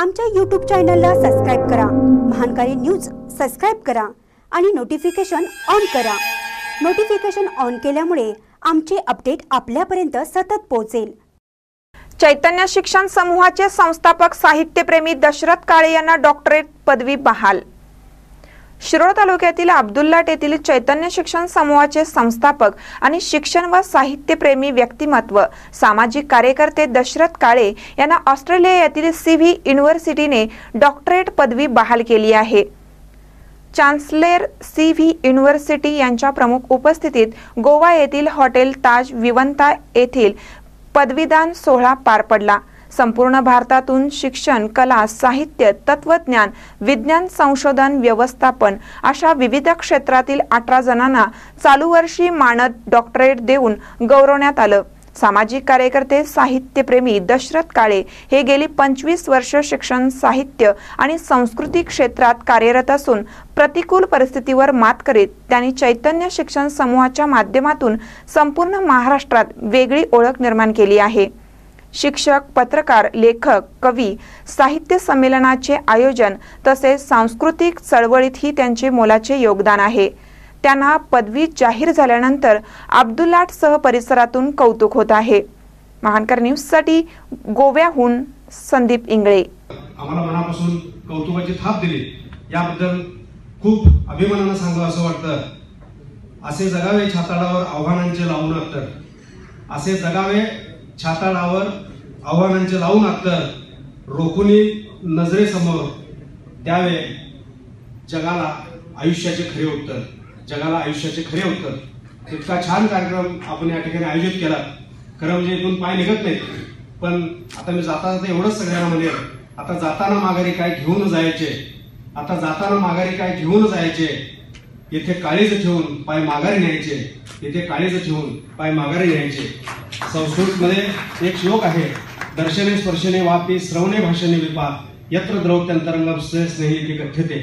आमच्या यूट्यूब चॅनलला सबस्क्राईब करा. महानकारी न्यूज सबस्क्राईब करा आणि नोटिफिकेशन ऑन करा. नोटिफिकेशन ऑन केल्यामुळे आमचे अपडेट आपल्यापर्यंत सतत पोहोचेल. चैतन्य शिक्षण समूहाचे संस्थापक साहित्यप्रेमी दशरथ काळे यांना डॉक्टरेट पदवी बहाल. शिरोळ तालुक्यातील अब्दुल्लाट येथील चैतन्य शिक्षण समूहाचे संस्थापक आणि शिक्षण व साहित्यप्रेमी व्यक्तिमत्व सामाजिक कार्यकर्ते दशरथ काळे यांना ऑस्ट्रेलिया येथील सीव्ही युनिव्हर्सिटीने डॉक्टरेट पदवी बहाल केली आहे. चान्सलेर सी व्ही युनिव्हर्सिटी यांच्या प्रमुख उपस्थितीत गोवा येथील हॉटेल ताज विवंता येथील पदवीदान सोहळा पार पडला. संपूर्ण भारतातून शिक्षण कला साहित्य तत्वज्ञान विज्ञान संशोधन व्यवस्थापन अशा विविध क्षेत्रातील अठरा जणांना चालू वर्षी मानद डॉक्टरेट देऊन गौरवण्यात आलं. सामाजिक कार्यकर्ते साहित्यप्रेमी दशरथ काळे हे गेली पंचवीस वर्ष शिक्षण साहित्य आणि संस्कृती क्षेत्रात कार्यरत असून प्रतिकूल परिस्थितीवर मात करीत त्यांनी चैतन्य शिक्षण समूहाच्या माध्यमातून संपूर्ण महाराष्ट्रात वेगळी ओळख निर्माण केली आहे. शिक्षक पत्रकार लेखक कवी साहित्य संमेलनाचे आयोजन तसेच सांस्कृतिक चळवळीतही त्यांचे मोलाचे योगदान आहे. त्यांना पदवी जाहीर झाल्यानंतर अब्दुल्लाट सह परिसरातून कौतुक होत आहे. महानकर न्यूजसाठी गोव्याहून संदीप इंगळे. आम्हाला मनापासून कौतुकाची थाप दिली. याबद्दल खूप अभिमानानं सांगू असं वाटतं. असे जगावे छाताडावर आव्हानांचे लावून अत्तर असे जगावे छाताडावर आव्हानांचे लावून अत्तर रोखुनी नजरेसमोर द्यावे. जगाला आयुष्याचे खरे उत्तर. जगाला आयुष्याचे खरे उत्तर. इतका छान कार्यक्रम आपण या ठिकाणी आयोजित केला. खरं म्हणजे इथून पाय निघत नाहीत. पण आता मी जाता जाता एवढंच सगळ्यांना म्हणेल. आता जाताना माघारी काय घेऊन जायचे? आता जाताना माघारी काय घेऊन जायचे? येथे काळीज ठेवून पाय माघारी न्यायचे. येथे काळीच ठेवून पाय माघारी न्यायचे संस्कृतमध्ये एक श्लोक आहे दर्शने स्पर्शने वापी श्रवणे भाषणे विपा यत्र द्रौत्यंतरंग स्नेही ते कथ्यते.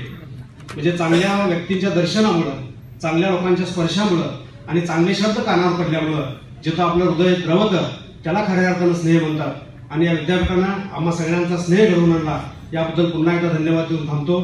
म्हणजे चांगल्या व्यक्तींच्या दर्शनामुळं चांगल्या लोकांच्या स्पर्शामुळं आणि चांगले शब्द कानावर पडल्यामुळं जिथं आपलं हृदय द्रवतं त्याला खऱ्या अर्थानं स्नेह म्हणतात. आणि या विद्यापीठांना आम्हा सगळ्यांचा स्नेह घडवून आणला. याबद्दल पुन्हा एकदा धन्यवाद देऊन थांबतो.